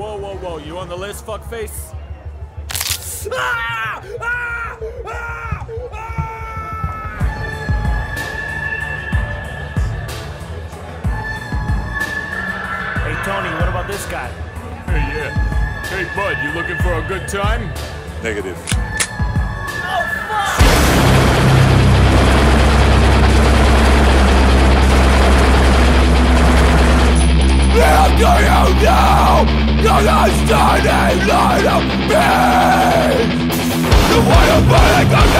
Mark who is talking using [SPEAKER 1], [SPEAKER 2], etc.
[SPEAKER 1] Whoa, whoa, whoa. You on the list, fuckface? Ah! Ah! Ah! Ah! Hey, Tony, what about this guy?
[SPEAKER 2] Hey, yeah. Hey, bud, you looking for a good time?
[SPEAKER 3] Negative.
[SPEAKER 4] Do you know you're the shining light of? The way of burning